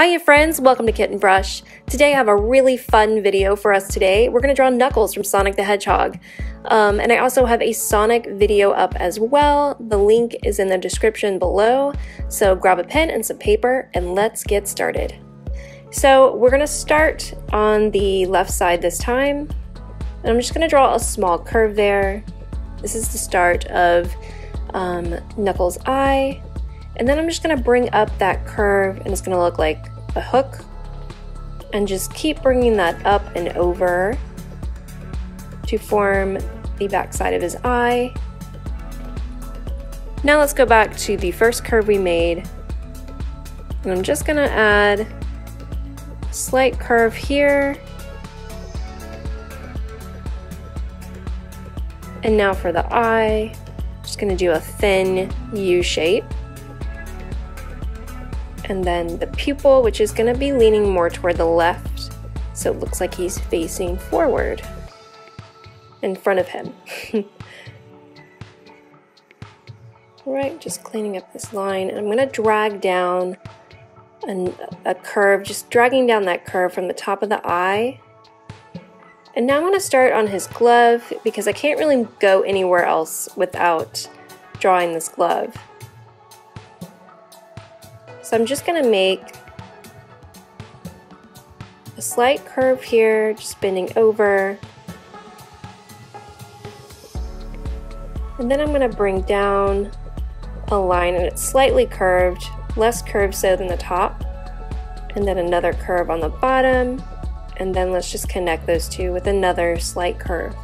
Hiya friends, welcome to Kit & Brush. Today I have a really fun video for us today. We're to draw Knuckles from Sonic the Hedgehog. Um, and I also have a Sonic video up as well. The link is in the description below. So grab a pen and some paper and let's get started. So we're to start on the left side this time. And I'm just to draw a small curve there. This is the start of um, Knuckles' eye. And then I'm just to bring up that curve and it's to look like a hook. And just keep bringing that up and over to form the back side of his eye. Now let's go back to the first curve we made. And I'm just to add a slight curve here. And now for the eye, just to do a thin U shape and then the pupil, which is going to be leaning more toward the left, so it looks like he's facing forward in front of him. Alright, just cleaning up this line, I'm going to drag down an, a curve, just dragging down that curve from the top of the eye. And now I'm going to start on his glove because I can't really go anywhere else without drawing this glove. So I'm just going to make a slight curve here, just bending over. And then I'm going to bring down a line and it's slightly curved, less curved so than the top. And then another curve on the bottom. And then let's just connect those two with another slight curve.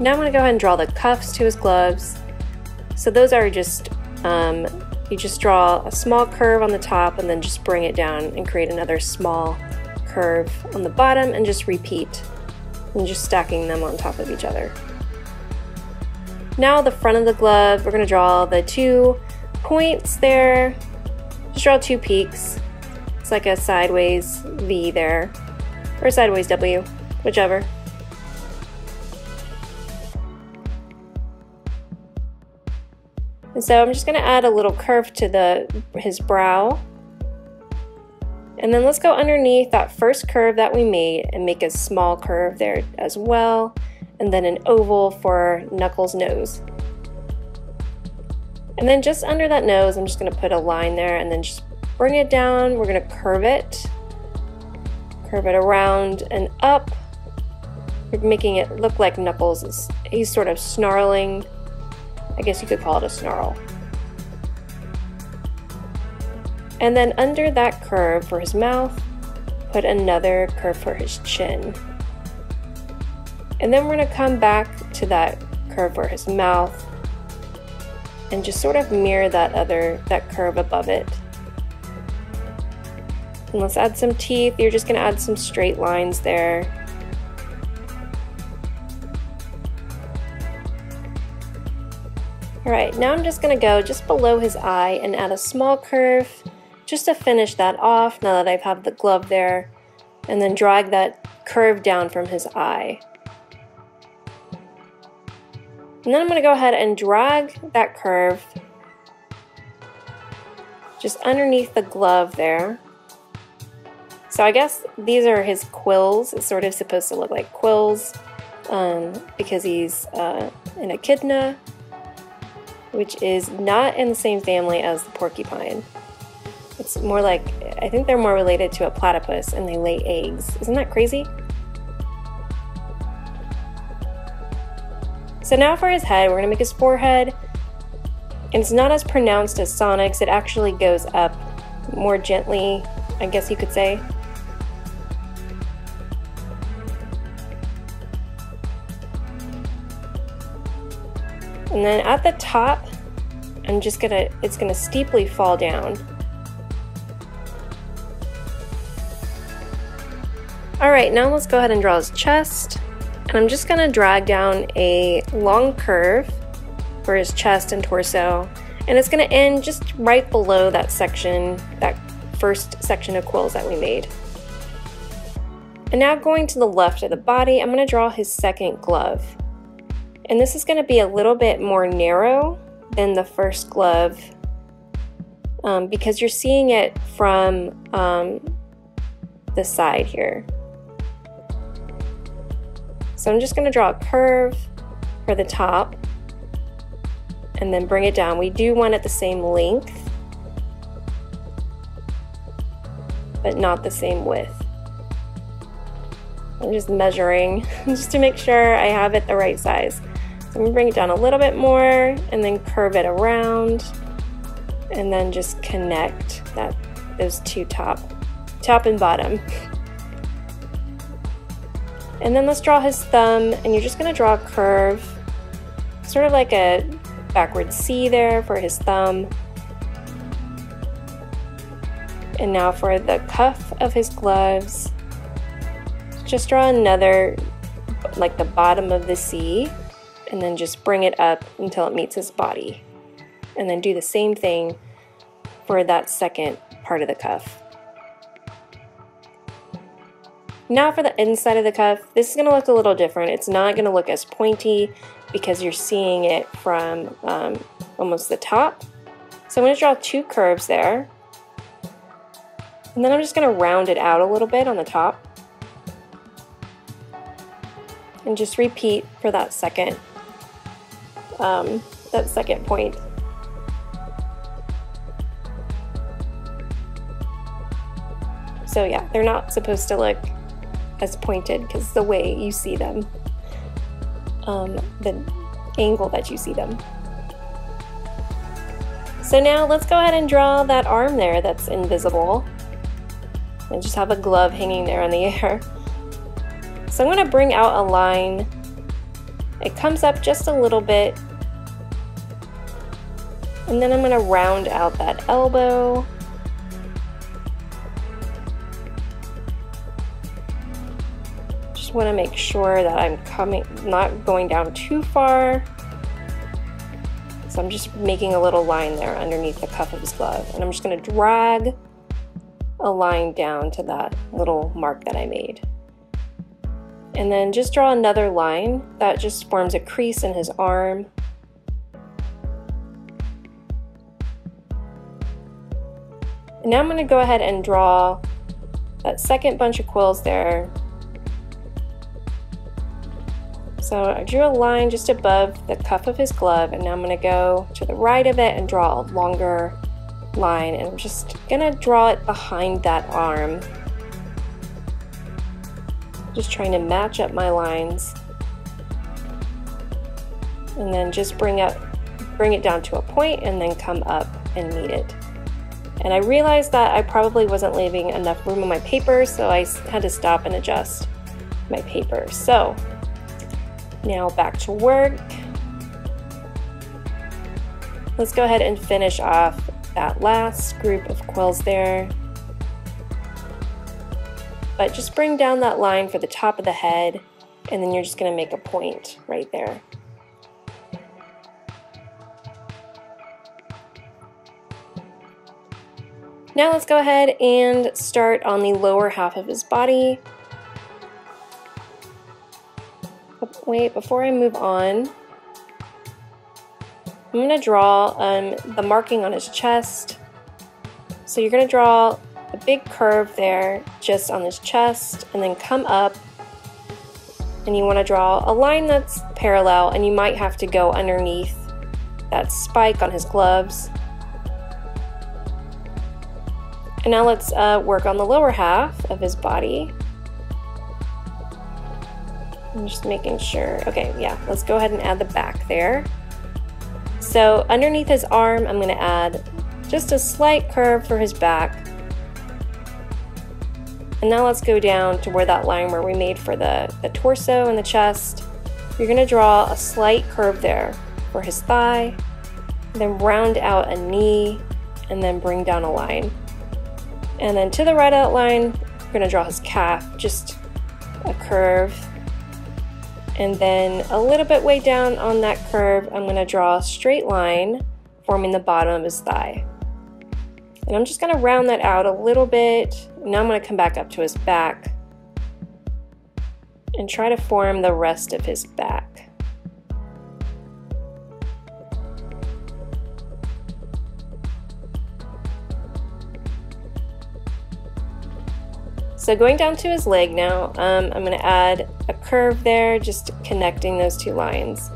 Now I'm going to go ahead and draw the cuffs to his gloves. So those are just, um, you just draw a small curve on the top and then just bring it down and create another small curve on the bottom and just repeat and just stacking them on top of each other. Now the front of the glove, we're to draw the two points there. Just draw two peaks. It's like a sideways V there, or sideways W, whichever. And so I'm just going to add a little curve to the his brow. And then let's go underneath that first curve that we made and make a small curve there as well. And then an oval for Knuckles' nose. And then just under that nose, I'm just going to put a line there and then just bring it down. We're going to curve it. Curve it around and up. We're making it look like Knuckles is, he's sort of snarling I guess you could call it a snarl. And then under that curve for his mouth, put another curve for his chin. And then we're to come back to that curve for his mouth and just sort of mirror that other, that curve above it. And let's add some teeth. You're just to add some straight lines there. Alright, now I'm just to go just below his eye and add a small curve just to finish that off now that I've have the glove there and then drag that curve down from his eye. And then I'm to go ahead and drag that curve just underneath the glove there. So I guess these are his quills. It's sort of supposed to look like quills um, because he's uh, an echidna which is not in the same family as the porcupine. It's more like, I think they're more related to a platypus and they lay eggs. Isn't that crazy? So now for his head, we're gonna make his forehead. And it's not as pronounced as Sonic's, it actually goes up more gently, I guess you could say. And then at the top, I'm just gonna, it's gonna steeply fall down. All right, now let's go ahead and draw his chest. And I'm just gonna drag down a long curve for his chest and torso. And it's gonna end just right below that section, that first section of quills that we made. And now going to the left of the body, I'm gonna draw his second glove. And this is going to be a little bit more narrow than the first glove um, because you're seeing it from um, the side here. So I'm just going to draw a curve for the top and then bring it down. We do want it the same length, but not the same width. I'm just measuring just to make sure I have it the right size. I'm gonna bring it down a little bit more and then curve it around and then just connect that those two top, top and bottom. And then let's draw his thumb and you're just gonna draw a curve, sort of like a backward C there for his thumb. And now for the cuff of his gloves, just draw another, like the bottom of the C, and then just bring it up until it meets his body. And then do the same thing for that second part of the cuff. Now for the inside of the cuff, this is going to look a little different. It's not going to look as pointy because you're seeing it from um, almost the top. So I'm going to draw two curves there. And then I'm just going to round it out a little bit on the top. And just repeat for that second, um, that second point. So yeah, they're not supposed to look as pointed because the way you see them, um, the angle that you see them. So now let's go ahead and draw that arm there that's invisible and just have a glove hanging there in the air. So I'm going to bring out a line. It comes up just a little bit and then I'm going to round out that elbow just want to make sure that I'm coming, not going down too far. So I'm just making a little line there underneath the cuff of his glove. And I'm just going to drag a line down to that little mark that I made. And then just draw another line that just forms a crease in his arm. Now I'm going to go ahead and draw that second bunch of quills there So I drew a line just above the cuff of his glove and now I'm going to go to the right of it and draw a longer line and I'm just going to draw it behind that arm. Just trying to match up my lines and then just bring up bring it down to a point and then come up and meet it. And I realized that I probably wasn't leaving enough room on my paper so I had to stop and adjust my paper. So now back to work. Let's go ahead and finish off that last group of quills there. But just bring down that line for the top of the head and then you're just going to make a point right there. Now let's go ahead and start on the lower half of his body. wait, before I move on, I'm going to draw um, the marking on his chest. So you're going to draw a big curve there just on his chest and then come up and you want to draw a line that's parallel and you might have to go underneath that spike on his gloves. And now let's uh, work on the lower half of his body. I'm just making sure. Okay, yeah, let's go ahead and add the back there. So underneath his arm, I'm gonna add just a slight curve for his back. And now let's go down to where that line where we made for the, the torso and the chest. You're gonna draw a slight curve there for his thigh, then round out a knee, and then bring down a line. And then to the right outline, we're gonna draw his calf, just a curve and then a little bit way down on that curve, I'm gonna draw a straight line forming the bottom of his thigh. And I'm just gonna round that out a little bit. Now I'm gonna come back up to his back and try to form the rest of his back. So going down to his leg now, um, I'm going to add a curve there, just connecting those two lines.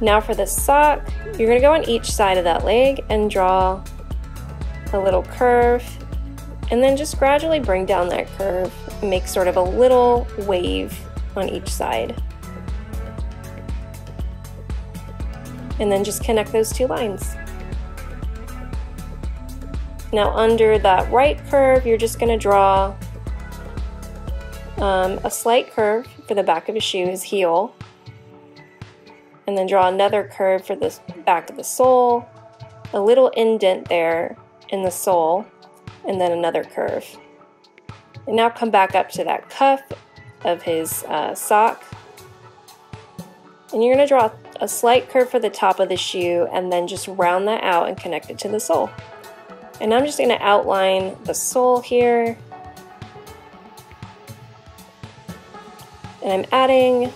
Now for the sock, you're going to go on each side of that leg and draw a little curve and then just gradually bring down that curve make sort of a little wave on each side. And then just connect those two lines. Now under that right curve, you're just gonna draw um, a slight curve for the back of his shoe, his heel, and then draw another curve for the back of the sole, a little indent there in the sole, and then another curve. And now come back up to that cuff of his uh, sock. And you're going to draw a slight curve for the top of the shoe and then just round that out and connect it to the sole. And I'm just going to outline the sole here. And I'm adding,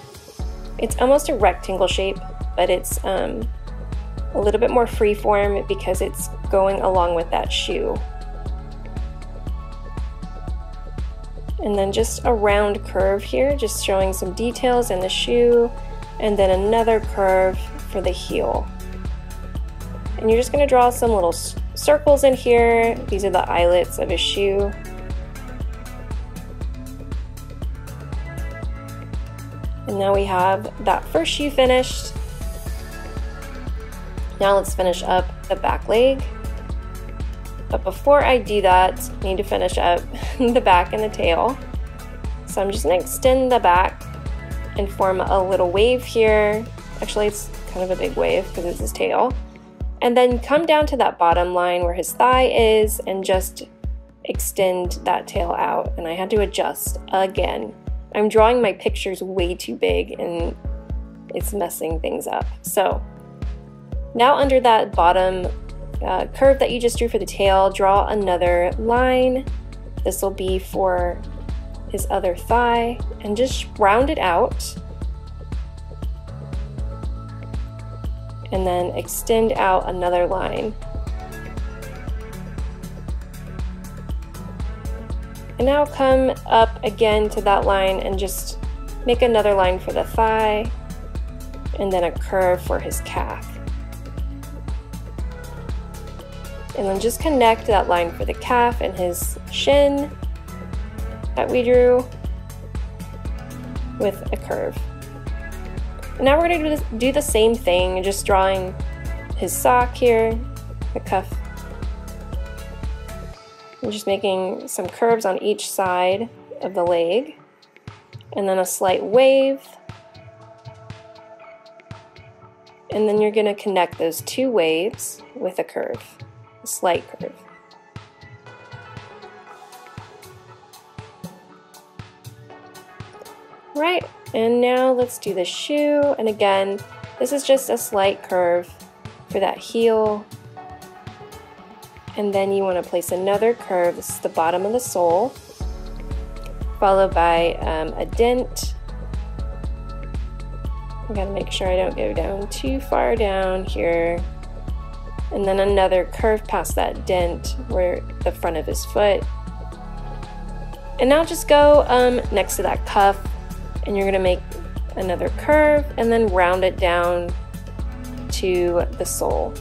it's almost a rectangle shape, but it's um, a little bit more freeform because it's going along with that shoe. and then just a round curve here, just showing some details in the shoe, and then another curve for the heel. And you're just going to draw some little circles in here. These are the eyelets of a shoe. And now we have that first shoe finished. Now let's finish up the back leg. But before I do that, I need to finish up the back and the tail. So I'm just gonna extend the back and form a little wave here. Actually, it's kind of a big wave because it's his tail. And then come down to that bottom line where his thigh is and just extend that tail out. And I had to adjust again. I'm drawing my pictures way too big and it's messing things up. So now under that bottom uh, curve that you just drew for the tail, draw another line. This will be for his other thigh and just round it out. And then extend out another line. And now come up again to that line and just make another line for the thigh and then a curve for his calf. And then just connect that line for the calf and his shin that we drew with a curve. Now we're going to do the same thing, just drawing his sock here, the cuff. I'm just making some curves on each side of the leg, and then a slight wave. And then you're going to connect those two waves with a curve a slight curve. Right, and now let's do the shoe. And again, this is just a slight curve for that heel. And then you want to place another curve, this is the bottom of the sole, followed by um, a dent. I gotta make sure I don't go down too far down here and then another curve past that dent where the front of his foot. And now just go um, next to that cuff and you're gonna make another curve and then round it down to the sole.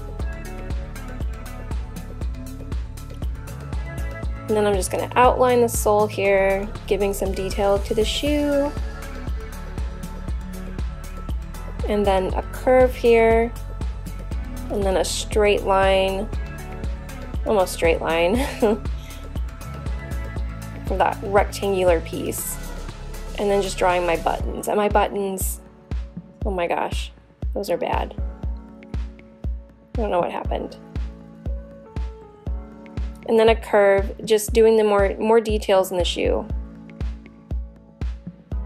And then I'm just gonna outline the sole here, giving some detail to the shoe. And then a curve here and then a straight line, almost straight line, for that rectangular piece. And then just drawing my buttons. And my buttons, oh my gosh, those are bad. I don't know what happened. And then a curve, just doing the more, more details in the shoe.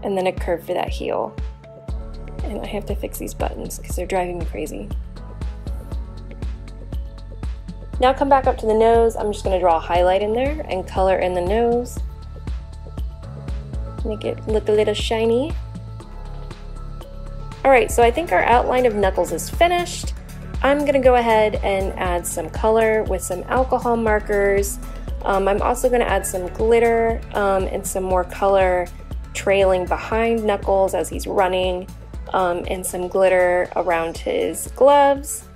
And then a curve for that heel. And I have to fix these buttons because they're driving me crazy. Now come back up to the nose. I'm just going to draw a highlight in there and color in the nose. Make it look a little shiny. Alright, so I think our outline of Knuckles is finished. I'm to go ahead and add some color with some alcohol markers. Um, I'm also to add some glitter um, and some more color trailing behind Knuckles as he's running um, and some glitter around his gloves.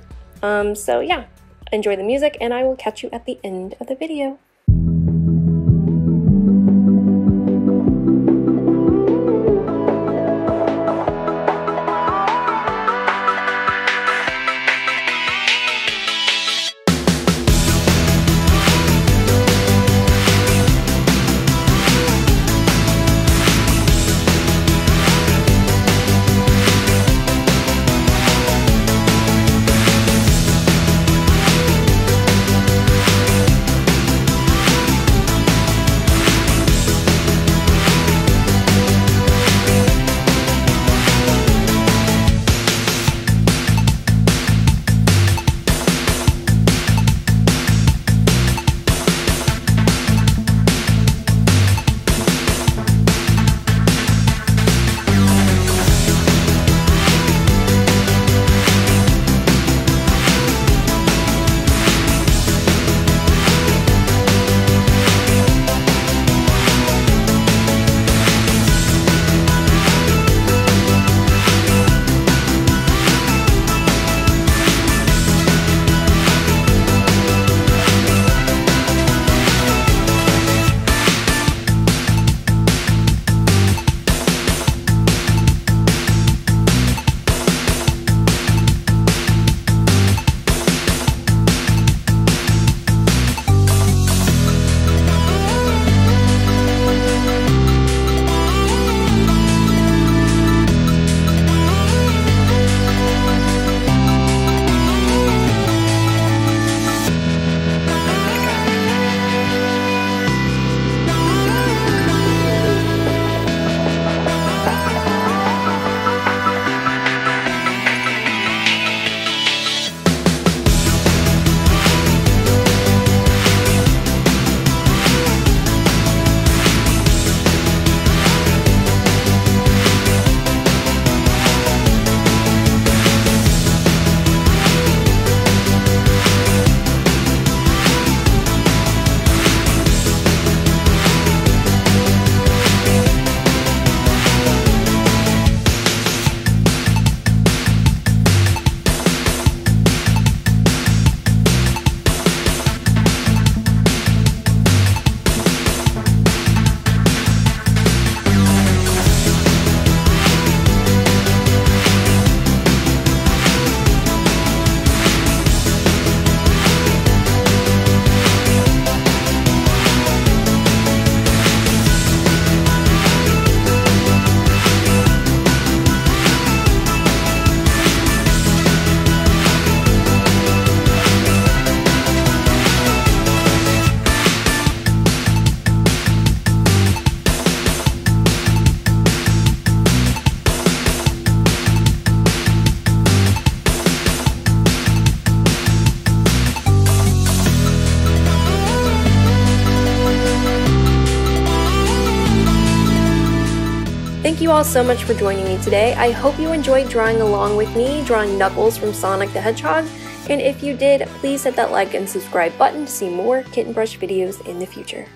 Um, so yeah, enjoy the music and I will catch you at the end of the video. All so much for joining me today. I hope you enjoyed drawing along with me, drawing Knuckles from Sonic the Hedgehog. And if you did, please hit that like and subscribe button to see more Kit & Brush videos in the future.